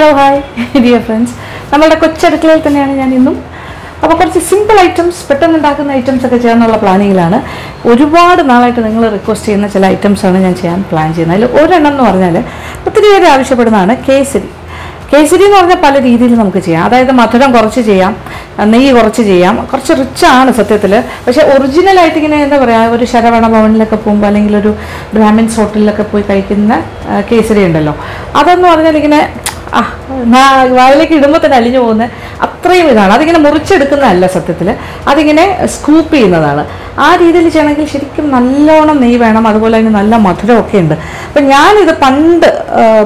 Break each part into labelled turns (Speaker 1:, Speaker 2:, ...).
Speaker 1: Hello hi dear friends നമ്മളുടെ കൊച്ചടുക്കളയിൽ തന്നെയാണ് ഞാൻ ഇന്നും. അപ്പോൾ കുറച്ച് സിമ്പിൾ ഐറ്റംസ് പെട്ടെന്ന് ഉണ്ടാക്കുന്ന ഐറ്റംസ് ഒക്കെ ചെയ്യാനുള്ള പ്ലാനിങ്ങിലാണ് ഒരുപാട് നാളായിട്ട് നിങ്ങൾ റിക്വസ്റ്റ് ചെയ്യുന്ന ചില ഐറ്റംസാണ് ഞാൻ ചെയ്യാൻ പ്ലാൻ ചെയ്യുന്നത്. അതിൽ ഒരെണ്ണം എന്ന് പറഞ്ഞാൽ ഒത്തിരി പേര് ആവശ്യപ്പെടുന്നതാണ് കേസരി. കേസരി എന്ന് പറഞ്ഞാൽ പല രീതിയിൽ നമുക്ക് ചെയ്യാം. അതായത് മധുരം കുറച്ച് ചെയ്യാം നെയ്യ് കുറച്ച് ചെയ്യാം. കുറച്ച് റിച്ച് ആണ് സത്യത്തിൽ പക്ഷേ ഒറിജിനലായിട്ട് ഇങ്ങനെ എന്താ പറയുക ഒരു ശരവണ ഭവനിലൊക്കെ പോകുമ്പോൾ അല്ലെങ്കിൽ ഒരു ബ്രാഹ്മിൻസ് ഹോട്ടലിലൊക്കെ പോയി കഴിക്കുന്ന കേസരി ഉണ്ടല്ലോ. അതെന്ന് പറഞ്ഞാൽ ഇങ്ങനെ ആ വായിലേക്ക് ഇടുമ്പോൾ തന്നെ അലിഞ്ഞു പോകുന്ന അത്രയും ഇതാണ്. അതിങ്ങനെ മുറിച്ചെടുക്കുന്നതല്ല സത്യത്തിൽ അതിങ്ങനെ സ്കൂപ്പ് ചെയ്യുന്നതാണ്. ആ രീതിയിൽ ചെയ്യണമെങ്കിൽ ശരിക്കും നല്ലോണം നെയ് വേണം. അതുപോലെ തന്നെ നല്ല മധുരമൊക്കെ ഉണ്ട്. അപ്പം ഞാനിത് പണ്ട്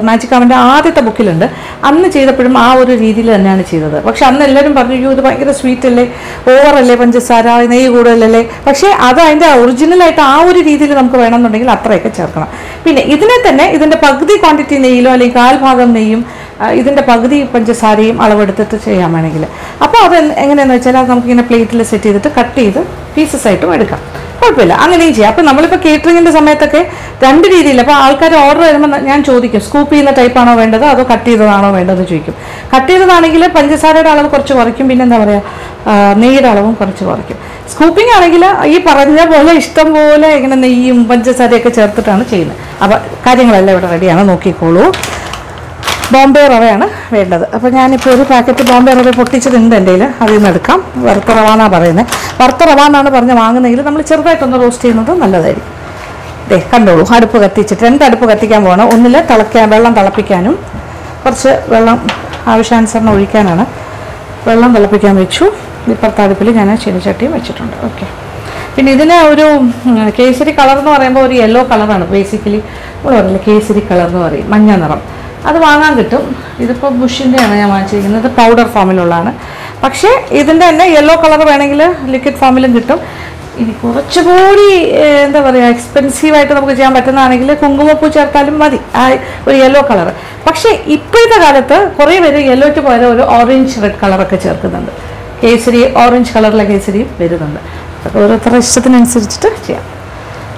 Speaker 1: മാജിക് കാമിന്റെ ആദ്യത്തെ ബുക്കിലുണ്ട്. അന്ന് ചെയ്തപ്പോഴും ആ ഒരു രീതിയിൽ തന്നെയാണ് ചെയ്തത്. പക്ഷെ അന്ന് എല്ലാവരും പറഞ്ഞു ഇത് ഭയങ്കര സ്വീറ്റ് അല്ലേ? ഓവറല്ലേ പഞ്ചസാര? നെയ്യ് കൂടുതലല്ലേ? പക്ഷേ അത് അതിന്റെ ഒറിജിനലായിട്ട് ആ ഒരു രീതിയിൽ നമുക്ക് വേണമെന്നുണ്ടെങ്കിൽ അത്രയൊക്കെ ചേർക്കണം. പിന്നെ ഇതിനെ തന്നെ ഇതിന്റെ പകുതി ക്വാണ്ടിറ്റി നെയ്യിലോ അല്ലെങ്കിൽ കാൽഭാഗം നെയ്യും ഇതിന്റെ പകുതി പഞ്ചസാരയും അളവെടുത്തിട്ട് ചെയ്യാൻ വേണമെങ്കിൽ. അപ്പോൾ അത് എങ്ങനെയാണെന്ന് വെച്ചാൽ അത് നമുക്കിങ്ങനെ പ്ലേറ്റിൽ സെറ്റ് ചെയ്തിട്ട് കട്ട് ചെയ്ത് പീസസ് ആയിട്ടും എടുക്കാം. കുഴപ്പമില്ല. അങ്ങനെയും ചെയ്യാം. അപ്പോൾ നമ്മളിപ്പോൾ കേറ്ററിങ്ങിന്റെ സമയത്തൊക്കെ രണ്ട് രീതിയിൽ അപ്പോൾ ആൾക്കാർ ഓർഡർ വരുമ്പോൾ ഞാൻ ചോദിക്കും സ്കൂപ്പ് ചെയ്യുന്ന ടൈപ്പാണോ വേണ്ടത്? അതോ കട്ട് ചെയ്തതാണോ വേണ്ടതെന്ന് ചോദിക്കും. കട്ട് ചെയ്തതാണെങ്കിൽ പഞ്ചസാരയുടെ അളവ് കുറച്ച് കുറയ്ക്കും. പിന്നെ എന്താ പറയുക നെയ്യുടെ അളവും കുറച്ച് കുറയ്ക്കും. സ്കൂപ്പിംഗ് ആണെങ്കിൽ ഈ പറഞ്ഞ പോലെ ഇഷ്ടം പോലെ ഇങ്ങനെ നെയ്യും പഞ്ചസാരയൊക്കെ ചേർത്തിട്ടാണ് ചെയ്യുന്നത്. അപ്പോൾ കാര്യങ്ങളെല്ലാം ഇവിടെ റെഡിയാണ് നോക്കിക്കോളൂ. ബോംബെ റവയാണ് വേണ്ടത്. അപ്പോൾ ഞാനിപ്പോൾ ഒരു പാക്കറ്റ് ബോംബെ റവ പൊട്ടിച്ചതുണ്ട് എന്റെ അതിൽ നിന്ന് എടുക്കാം. വറുത്ത റവ എന്നാണ് പറയുന്നത് വറുത്ത റവ എന്നാണ് പറഞ്ഞ് വാങ്ങുന്നതെങ്കിൽ നമ്മൾ ചെറുതായിട്ടൊന്ന് റോസ്റ്റ് ചെയ്യുന്നത് നല്ലതായിരിക്കും. ദേ കണ്ടോളൂ. അടുപ്പ് കത്തിച്ചിട്ട് രണ്ട് അടുപ്പ് കത്തിക്കാൻ പോകണം ഒന്നിൽ തിളയ്ക്കാൻ വെള്ളം തിളപ്പിക്കാനും കുറച്ച് വെള്ളം ആവശ്യാനുസരണം ഒഴിക്കാനാണ്. വെള്ളം തിളപ്പിക്കാൻ വെച്ചു. ഇപ്പുറത്തെ അടുപ്പിൽ ഞാൻ ചീനച്ചട്ടിയും വെച്ചിട്ടുണ്ട്. ഓക്കെ പിന്നെ ഇതിന് ഒരു കേസരി കളർ എന്ന് പറയുമ്പോൾ ഒരു യെല്ലോ കളറാണ് ബേസിക്കലി നമ്മൾ പറയില്ല കേസരി കളർ എന്ന് പറയും. മഞ്ഞ നിറം. അത് വാങ്ങാൻ കിട്ടും. ഇതിപ്പോൾ ബുഷിന്റെയാണ് ഞാൻ വാങ്ങിച്ചിരിക്കുന്നത്. ഇത് പൗഡർ ഫോമിലുള്ളതാണ് പക്ഷേ ഇതിന്റെ തന്നെ യെല്ലോ കളർ വേണമെങ്കിൽ ലിക്വിഡ് ഫോമിലും കിട്ടും. ഇനി കുറച്ചുകൂടി എന്താ പറയുക എക്സ്പെൻസീവായിട്ട് നമുക്ക് ചെയ്യാൻ പറ്റുന്നതാണെങ്കിൽ കുങ്കുമപ്പൂ ചേർത്താലും മതി. ആ ഒരു യെല്ലോ കളർ പക്ഷേ ഇപ്പോഴത്തെ കാലത്ത് കുറേ പേര് യെല്ലോയ്ക്ക് പകരം ഒരു ഓറഞ്ച് റെഡ് കളറൊക്കെ ചേർക്കുന്നുണ്ട്. കേസരി ഓറഞ്ച് കളറിലെ കേസരിയും വരുന്നുണ്ട്. അതൊക്കെ ഓരോരുത്തരുടെ ഇഷ്ടത്തിനനുസരിച്ചിട്ട് ചെയ്യാം.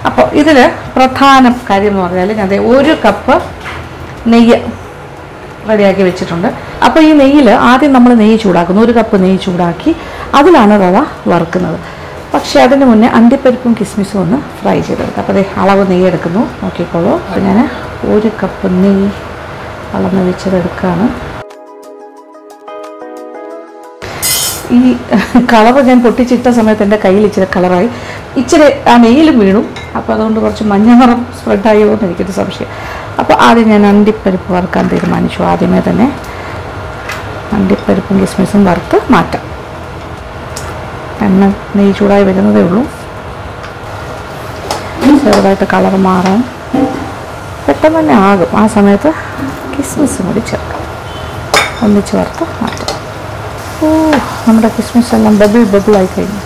Speaker 1: അപ്പോൾ ഇതിൽ പ്രധാന കാര്യം എന്ന് പറഞ്ഞാൽ ഞാൻ ഒരു കപ്പ് നെയ്യ് റെഡിയാക്കി വെച്ചിട്ടുണ്ട്. അപ്പോൾ ഈ നെയ്യിൽ ആദ്യം നമ്മൾ നെയ്യ് ചൂടാക്കുന്നു. ഒരു കപ്പ് നെയ്യ് ചൂടാക്കി അതിലാണ് റവ വറുക്കുന്നത്. പക്ഷേ അതിന് മുന്നേ അണ്ടിപ്പരിപ്പും കിസ്മിസും ഒന്ന് ഫ്രൈ ചെയ്തെടുക്കുക അപ്പോൾ അതേ അളവ് നെയ്യ് എടുക്കുന്നു. നോക്കിക്കോളൂ. അപ്പോൾ ഞാൻ ഒരു കപ്പ് നെയ്യ് അളന്ന് വെച്ചതെടുക്കുകയാണ് ഈ കളർ ഞാൻ പൊട്ടിച്ചിട്ട സമയത്ത് എന്റെ കയ്യിൽ ഇച്ചിരി കളറായി. ഇച്ചിരി ആ നെയ്യിലും വീണു. അപ്പോൾ അതുകൊണ്ട് കുറച്ച് മഞ്ഞ നിറം സ്പ്രെഡായോ എന്ന് എനിക്കൊരു സംശയം. അപ്പോൾ ആദ്യം ഞാൻ അണ്ടിപ്പരിപ്പ് വറുക്കാൻ തീരുമാനിച്ചു. ആദ്യമേ തന്നെ അണ്ടിപ്പരിപ്പും കിസ്മിസും വറുത്ത് മാറ്റാം. എണ്ണ നെയ്യ് ചൂടായി വരുന്നതേ ഉള്ളൂ. ചെറുതായിട്ട് കളർ മാറാൻ പെട്ടെന്ന് തന്നെ ആകും. ആ സമയത്ത് കിസ്മിസും കൂടി ചേർക്കാം. ഒന്നിച്ച് വറുത്ത് മാറ്റാം. ഓ നമ്മുടെ കിസ്മിസ് എല്ലാം ബബിൾ ബബിളായി കഴിഞ്ഞു.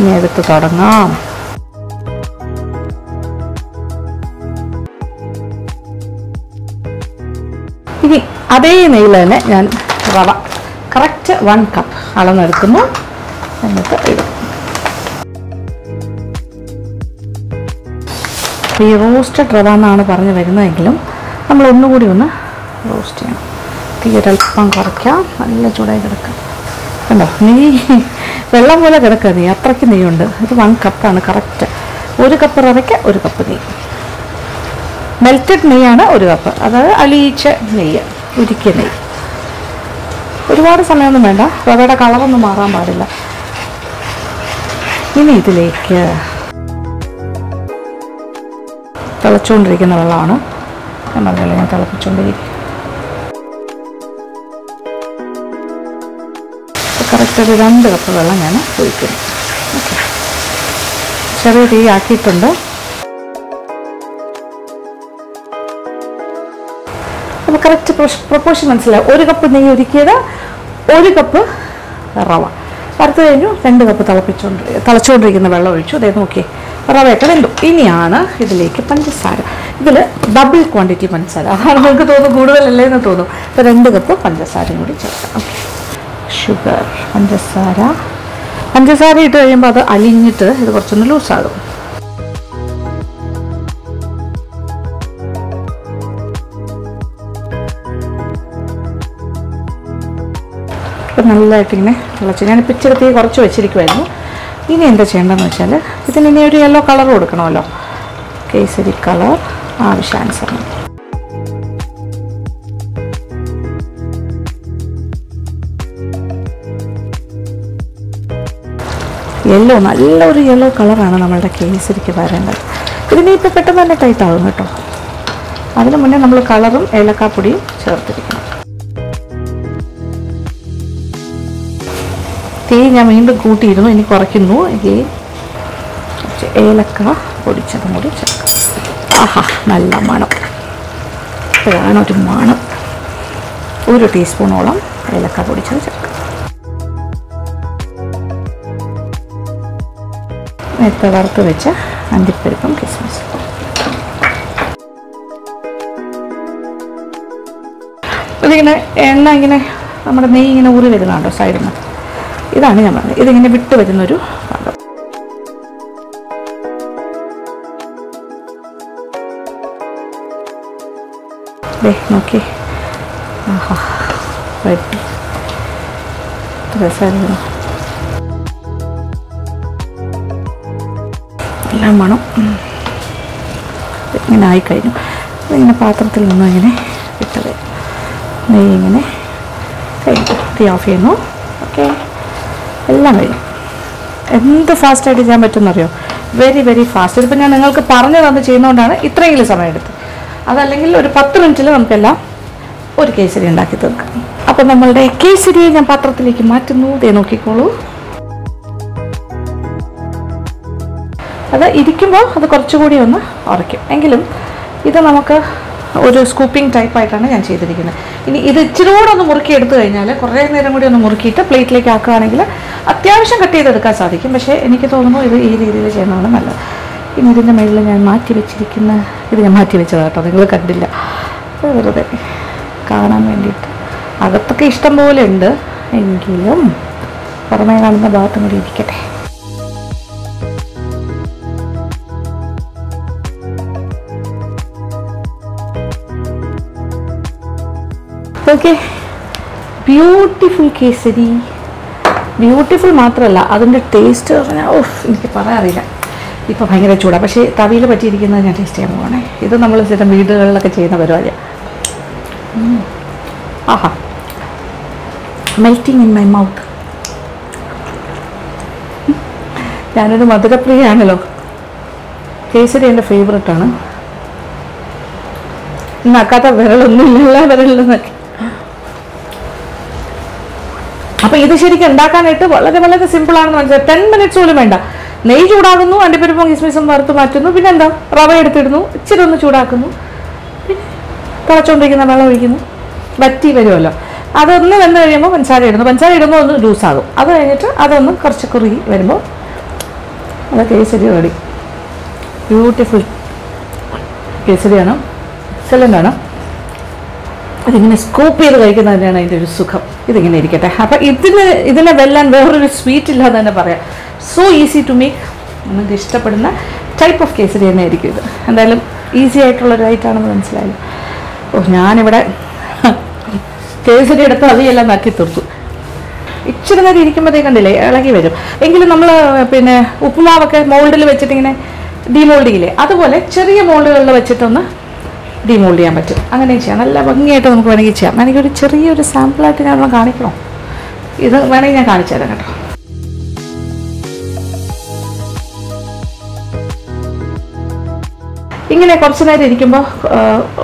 Speaker 1: ഇനി എടുത്ത് തുടങ്ങാം. ഇനി അതേ നെയ്യിൽ തന്നെ ഞാൻ റവ കറക്റ്റ് വൺ കപ്പ് അളന്നെടുക്കുന്നു. എന്നിട്ട് ഇടും. ഈ റോസ്റ്റഡ് റവ എന്നാണ് പറഞ്ഞു വരുന്നതെങ്കിലും നമ്മൾ ഒന്നുകൂടി ഒന്ന് റോസ്റ്റ് ചെയ്യണം. തീരൽപ്പം കുറയ്ക്കാം. നല്ല ചൂടായി കിടക്കാം. കണ്ടോ? നെയ്യ് വെള്ളം പോലെ കിടക്കുക നെയ്യ് അത്രയ്ക്ക് നെയ്യുണ്ട് ഇത് വൺ കപ്പാണ് കറക്റ്റ് ഒരു കപ്പ് റവയ്ക്ക് ഒരു കപ്പ് നെയ്യ് മെൽറ്റഡ് നെയ്യാണ് ഒരു കപ്പ് അതായത് അലിയിച്ച നെയ്യ് ഉരുക്കിയ നെയ്യ്. ഒരുപാട് സമയമൊന്നും വേണ്ട. റവയുടെ കളറൊന്നും മാറാൻ പാടില്ല. ഇനി ഇതിലേക്ക് തിളച്ചുകൊണ്ടിരിക്കുന്ന വെള്ളമാണ്. ഞാൻ പറഞ്ഞില്ല ഞാൻ തിളപ്പിച്ചുകൊണ്ടിരിക്കും കറക്റ്റ് ഒരു രണ്ട് കപ്പ് വെള്ളം ഞാൻ ഒഴിക്കുന്നു. ഓക്കെ ചെറിയ തീ ആക്കിയിട്ടുണ്ട്. അപ്പോൾ കറക്റ്റ് പ്രൊപ്പോർഷൻ മനസ്സിലാവും ഒരു കപ്പ് നെയ്യ് ഒരുക്കിയത് ഒരു കപ്പ് റവ. വറുത്ത് കഴിഞ്ഞു രണ്ട് കപ്പ് തിളപ്പിച്ചുകൊണ്ട് തിളച്ചുകൊണ്ടിരിക്കുന്ന വെള്ളം ഒഴിച്ചു. അതേ നോക്കിയേ. റവയൊക്കെ വെന്തു. ഇനിയാണ് ഇതിലേക്ക് പഞ്ചസാര. ഇതിൽ ഡബിൾ ക്വാണ്ടിറ്റി പഞ്ചസാര. അതാണ് നിങ്ങൾക്ക് തോന്നും കൂടുതലല്ലേ എന്ന് തോന്നും അപ്പോൾ രണ്ട് കപ്പ് പഞ്ചസാരയും കൂടി ചേർക്കാം. ഓക്കെ ഷുഗർ പഞ്ചസാര. പഞ്ചസാര ഇട്ട് കഴിയുമ്പോൾ അത് അലിഞ്ഞിട്ട് ഇത് കുറച്ചൊന്ന് ലൂസാകും. നല്ലതായിട്ട് ഇങ്ങനെ തിളച്ച് ഞാൻ പിച്ചെടുത്ത് കുറച്ച് വെച്ചിരിക്കുമായിരുന്നു ഇനി എന്താ ചെയ്യേണ്ടതെന്ന് വെച്ചാൽ ഇതിന് ഇനി ഒരു യെല്ലോ കളർ കൊടുക്കണമല്ലോ. കേസരി കളർ ആവശ്യാനുസരണം. യെല്ലോ നല്ലൊരു യെല്ലോ കളറാണ് നമ്മളുടെ കേസരിക്ക് വരേണ്ടത്. ഇതിനെ ഇപ്പോൾ പെട്ടെന്ന് തന്നെ ടൈറ്റ് ആകും കേട്ടോ. അതിന് മുന്നേ നമ്മൾ കളറും ഏലക്കാപ്പൊടിയും ചേർത്തിരിക്കണം. തീ ഞാൻ വീണ്ടും കൂട്ടിയിരുന്നു ഇനി കുറയ്ക്കുന്നു. ഈ ഏലക്ക പൊടിച്ചതും കൂടി ചേർക്കാം. ആഹാ നല്ല മണം. ഇതാണ് ഒരു മണം. ഒരു ടീസ്പൂണോളം ഏലക്ക പൊടിച്ചത് ചേർക്കാം. നേരത്തെ വറുത്ത് വെച്ച അണ്ടിപ്പരിപ്പും കിസ്മിസും. ഇതിങ്ങനെ എണ്ണ ഇങ്ങനെ നമ്മുടെ നെയ്യ് ഇങ്ങനെ ഊറി വരുന്നുണ്ടോ സൈഡിൽ നിന്ന് ഇതാണ് ഞാൻ പറഞ്ഞത്. ഇതിങ്ങനെ വിട്ട് വരുന്നൊരു ഭാഗം. ദേ നോക്കി. ആഹാ റെഡി രസമായിരുന്നു. എല്ലാം ഉം. ഇങ്ങനെ ആയിക്കഴിഞ്ഞു. ഇങ്ങനെ പാത്രത്തിൽ നിന്നും ഇങ്ങനെ ഇട്ടത്. നെയ്യ് ഇങ്ങനെ കഴിഞ്ഞു. തീ ഓഫ് ചെയ്യുന്നു. ഓക്കെ. എല്ലാം കഴിഞ്ഞു. എന്ത് ഫാസ്റ്റായിട്ട് ചെയ്യാൻ പറ്റുമെന്നറിയോ? വെരി വെരി ഫാസ്റ്റ് ഇതിപ്പോൾ ഞാൻ നിങ്ങൾക്ക് പറഞ്ഞു തന്നു ചെയ്യുന്നതുകൊണ്ടാണ് ഇത്രയെങ്കിലും സമയം എടുത്തത് അതല്ലെങ്കിൽ ഒരു പത്ത് മിനിറ്റിൽ നമുക്കെല്ലാം ഒരു കേസരി ഉണ്ടാക്കി തീർക്കാം. അപ്പം നമ്മളുടെ കേസരിയെ ഞാൻ പാത്രത്തിലേക്ക് മാറ്റുന്നു. ദേ നോക്കിക്കോളൂ. അത് ഇരിക്കുമ്പോൾ അത് കുറച്ചുകൂടി ഒന്ന് ഉറയ്ക്കും. എങ്കിലും ഇത് നമുക്ക് ഒരു സ്കൂപ്പിംഗ് ടൈപ്പായിട്ടാണ് ഞാൻ ചെയ്തിരിക്കുന്നത്. ഇനി ഇത് ഇച്ചിരി കൂടെ ഒന്ന് മുറുക്കി എടുത്തു കഴിഞ്ഞാൽ കുറേ നേരം കൂടി ഒന്ന് മുറുക്കിയിട്ട് പ്ലേറ്റിലേക്ക് ആക്കുകയാണെങ്കിൽ അത്യാവശ്യം കട്ട് ചെയ്തെടുക്കാൻ സാധിക്കും. പക്ഷേ എനിക്ക് തോന്നുന്നു ഇത് ഈ രീതിയിൽ ചെയ്യുന്നതാണ് നല്ലത്. ഇനി ഇതിന്റെ മുകളിൽ ഞാൻ മാറ്റി വെച്ചിരിക്കുന്ന ഇത് ഞാൻ മാറ്റി വെച്ചതാണ് കേട്ടോ. നിങ്ങൾ കണ്ടില്ല. വെറുതെ കാണാൻ വേണ്ടിയിട്ട്. അകത്തൊക്കെ ഇഷ്ടം പോലെ ഉണ്ട്. എങ്കിലും പുറമേ കാണുന്ന ഭാഗത്തും കൂടി ഇരിക്കട്ടെ. Okay beautiful Kesari. ബ്യൂട്ടിഫുൾ മാത്രമല്ല അതിന്റെ ടേസ്റ്റ് പറഞ്ഞാൽ ഓഫ് എനിക്ക് പറയാറില്ല ഇപ്പോൾ ഭയങ്കര ചൂടാണ് പക്ഷേ തവിയിൽ പറ്റിയിരിക്കുന്നത് ഞാൻ ടേസ്റ്റ് ചെയ്യാൻ പോകണേ ഇത് നമ്മൾ സ്ഥിരം വീടുകളിലൊക്കെ ചെയ്യുന്ന പരിപാടിയാണ്. ആഹാ. മെൽറ്റിങ് ഇൻ മൈ മൗത്ത് ഞാനൊരു മധുരപ്രിയയാണല്ലോ. കേസരി എന്റെ ഫേവററ്റാണ് നക്കാത്ത വിരലൊന്നുമില്ല എല്ലാ വിരലിലും അപ്പൊ ഇത് ശരിക്കും ഉണ്ടാക്കാനായിട്ട് വളരെ വളരെ സിമ്പിൾ ആണെന്ന് മനസ്സിലായി. ടെൻ മിനിറ്റ്സ് പോലും വേണ്ട. നെയ്യ് ചൂടാകുന്നു അണ്ടിപ്പരിപ്പും കിസ്മിസും വറുത്ത് മാറ്റുന്നു പിന്നെ എന്താ? റവ എടുത്തിടുന്നു ഇച്ചിരി ഒന്ന് ചൂടാക്കുന്നു പിന്നെ തിളച്ചുകൊണ്ടിരിക്കുന്ന വെള്ളം ഒഴിക്കുന്നു. വറ്റി വരുമല്ലോ. അതൊന്ന് വെന്ത് കഴിയുമ്പോൾ പഞ്ചസാര ഇടുന്നു. പഞ്ചസാര ഇടുമ്പോൾ ഒന്ന് ലൂസാകും. അത് കഴിഞ്ഞിട്ട് അതൊന്ന് കുറച്ച് കുറുകി വരുമ്പോൾ അത് കേസരി റെഡി. ബ്യൂട്ടിഫുൾ കേസരിയാണ് എക്സലന്റ് ആണ് അതിങ്ങനെ സ്കൂപ്പ് ചെയ്ത് കഴിക്കുന്നത് തന്നെയാണ് അതിന്റെ ഒരു സുഖം. ഇതിങ്ങനെ ഇരിക്കട്ടെ. അപ്പം ഇതിന് ഇതിനെ വെല്ലാൻ വേറൊരു സ്വീറ്റ് ഇല്ലാതെ തന്നെ പറയാം. സോ ഈസി ടു മേക്ക് നമുക്ക് ഇഷ്ടപ്പെടുന്ന ടൈപ്പ് ഓഫ് കേസരി തന്നെ ആയിരിക്കും ഇത്. എന്തായാലും ഈസി ആയിട്ടുള്ളൊരു ഐറ്റാണെന്ന് മനസ്സിലായി. ഓ ഞാനിവിടെ കേസരി എടുത്ത് അവിയെല്ലാം നക്കി തീർത്തു. ഇച്ചിരി നേരം ഇരിക്കുമ്പോഴത്തേ കണ്ടില്ലേ ഇളകി വരും. എങ്കിലും നമ്മൾ പിന്നെ ഉപ്പുമാവൊക്കെ മോൾഡിൽ വെച്ചിട്ട് ഇങ്ങനെ ചെയ്യില്ലേ അതുപോലെ ചെറിയ മോൾഡുകളിൽ വെച്ചിട്ടൊന്ന് ഡീമോൾഡ് ചെയ്യാൻ പറ്റും. അങ്ങനെയും ചെയ്യാം. നല്ല ഭംഗിയായിട്ട് നമുക്ക് വേണമെങ്കിൽ ചെയ്യാം. ഒരു ചെറിയൊരു സാമ്പിളായിട്ട് ഞാൻ ഒന്ന് കാണിക്കണോ? ഇത് വേണമെങ്കിൽ ഞാൻ കാണിച്ചു തരാം കേട്ടോ. ഇങ്ങനെ കുറച്ച് നേരം ഇരിക്കുമ്പോൾ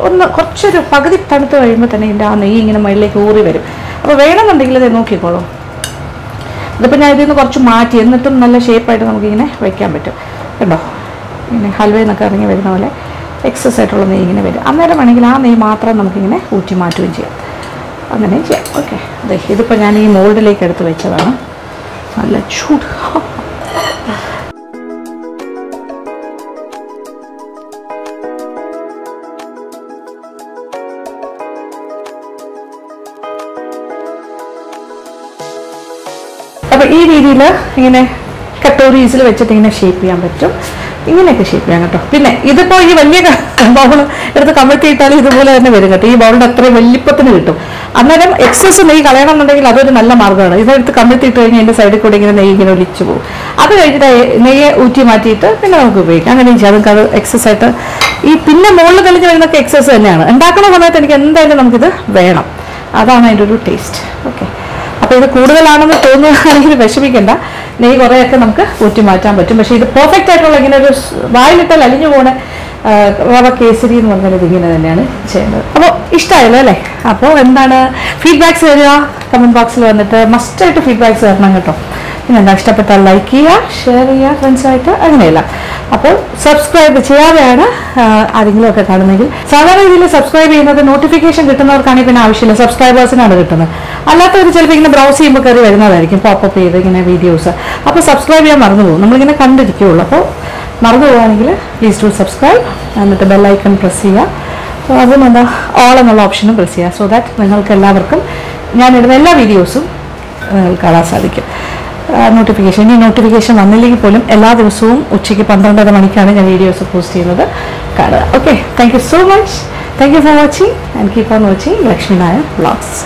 Speaker 1: ഒന്ന് കുറച്ചൊരു പകുതി തണുത്ത് കഴിയുമ്പോൾ തന്നെ ഇതിന്റെ ആ നെയ്യ് ഇങ്ങനെ മുകളിലേക്ക് ഊറി വരും. അപ്പോൾ വേണമെന്നുണ്ടെങ്കിൽ ഇത് നോക്കിക്കോളൂ. ഇതിപ്പോൾ ഞാൻ ഇതിൽ നിന്ന് കുറച്ച് മാറ്റി എന്നിട്ടും നല്ല ഷേപ്പായിട്ട് നമുക്കിങ്ങനെ വയ്ക്കാൻ പറ്റും. കണ്ടോ? ഇങ്ങനെ ഹൽവയിൽ നിന്നൊക്കെ ഇറങ്ങി വരുന്ന പോലെ. എക്സസ് ആയിട്ടുള്ള നെയ് ഇങ്ങനെ വരും. അന്നേരം വേണമെങ്കിൽ ആ നെയ്യ് മാത്രം നമുക്കിങ്ങനെ ഊറ്റി മാറ്റുകയും ചെയ്യാം. അങ്ങനെ ചെയ്യാം. ഓക്കെ അതെ ഇതിപ്പോൾ ഞാൻ ഈ മോൾഡിലേക്ക് എടുത്ത് വെച്ചതാണ്. നല്ല ചൂട്. അപ്പോൾ ഈ രീതിയിൽ ഇങ്ങനെ കട്ടോറീസിൽ വെച്ചിട്ട് ഇങ്ങനെ ഷേപ്പ് ചെയ്യാൻ പറ്റും. ഇങ്ങനെയൊക്കെ ഷേപ്പ് ചെയ്യാം കേട്ടോ. പിന്നെ ഇതിപ്പോ ഈ വലിയ ബൗൾ എടുത്ത് കമഴ്ത്തിയിട്ടാലും ഇതുപോലെ തന്നെ വരും കേട്ടോ. ഈ ബൗളിന്റെ അത്രയും വലിപ്പത്തിന് കിട്ടും. അന്നേരം എക്സസ് നെയ്യ് കളയണം എന്നുണ്ടെങ്കിൽ അതൊരു നല്ല മാർഗമാണ്. ഇതെടുത്ത് കമഴ്ത്തിയിട്ട് കഴിഞ്ഞാൽ എന്റെ സൈഡിൽ കൂടി ഇങ്ങനെ നെയ്യ് ഇങ്ങനെ ഒലിച്ചു പോകും. അത് കഴിഞ്ഞിട്ട് നെയ്യ് ഊറ്റി മാറ്റിയിട്ട് പിന്നെ നമുക്ക് ഉപയോഗിക്കാം. അങ്ങനെ ചെയ്യാം. നമുക്ക് അത് എക്സസ് ആയിട്ട് ഈ പിന്നെ മുകളിൽ തെളിഞ്ഞ് വരുന്നൊക്കെ എക്സസ് തന്നെയാണ്. ഉണ്ടാക്കുന്ന സമയത്ത് എനിക്ക് എന്തായാലും നമുക്കിത് വേണം. അതാണ് അതിന്റെ ഒരു ടേസ്റ്റ് ഓക്കെ അപ്പോൾ ഇത് കൂടുതലാണെന്ന് തോന്നുകയാണെങ്കിൽ വിഷമിക്കണ്ട. നെയ്യ് കുറേയൊക്കെ നമുക്ക് ഊറ്റി മാറ്റാൻ പറ്റും. പക്ഷേ ഇത് പെർഫെക്റ്റ് ആയിട്ടുള്ള ഇങ്ങനെ ഒരു വായിലിട്ടാൽ അലിഞ്ഞു പോണ റവ കേസരി എന്ന് പറഞ്ഞാൽ ഇതിങ്ങനെ തന്നെയാണ് ചെയ്യുന്നത്. അപ്പോൾ ഇഷ്ടമായല്ലോ അല്ലേ? അപ്പോൾ എന്താണ്? ഫീഡ്ബാക്സ് തരിക കമന്റ് ബോക്സിൽ വന്നിട്ട് മസ്റ്റായിട്ട് ഫീഡ്ബാക്സ് തരണം കേട്ടോ. പിന്നെ എന്താ ഇഷ്ടപ്പെട്ടാൽ ലൈക്ക് ചെയ്യുക ഷെയർ ചെയ്യുക ഫ്രണ്ട്സുമായിട്ട് അങ്ങനെയല്ല. അപ്പോൾ സബ്സ്ക്രൈബ് ചെയ്യാതെയാണ് ആരെങ്കിലും ഒക്കെ കാണുന്നെങ്കിൽ സാധാരണ രീതിയിൽ സബ്സ്ക്രൈബ് ചെയ്യുന്നത് നോട്ടിഫിക്കേഷൻ കിട്ടുന്നവർക്കാണെങ്കിൽ പിന്നെ ആവശ്യമില്ല. സബ്സ്ക്രൈബേഴ്സിനാണ് കിട്ടുന്നത്. അല്ലാത്തവർ ചിലപ്പോൾ ഇങ്ങനെ ബ്രൗസ് ചെയ്യുമ്പോൾ കയറി വരുന്നതായിരിക്കും പോപ്പപ്പ് ചെയ്ത് ഇങ്ങനെ വീഡിയോസ് അപ്പോൾ സബ്സ്ക്രൈബ് ചെയ്യാൻ മറന്നു പോകും. നമ്മളിങ്ങനെ കണ്ടിരിക്കുകയുള്ളൂ അപ്പോൾ മറന്നു പോകുകയാണെങ്കിൽ പ്ലീസ് ടു സബ്സ്ക്രൈബ് എന്നിട്ട് ബെല്ലൈക്കൺ പ്രസ് ചെയ്യുക. അപ്പോൾ അതും എന്താ ഓൾ എന്നുള്ള ഓപ്ഷനും പ്രസ് ചെയ്യുക. സോ ദാറ്റ് നിങ്ങൾക്ക് എല്ലാവർക്കും ഞാനിടുന്ന എല്ലാ വീഡിയോസും കാണാൻ സാധിക്കും. നോട്ടിഫിക്കേഷൻ ഇനി നോട്ടിഫിക്കേഷൻ വന്നില്ലെങ്കിൽ പോലും എല്ലാ ദിവസവും ഉച്ചയ്ക്ക് പന്ത്രണ്ടര മണിക്കാണ് ഞാൻ വീഡിയോസ് പോസ്റ്റ് ചെയ്യുന്നത് കാണുക. Okay thank you so much thank you for watching and keep on watching Lakshmi Nair vlogs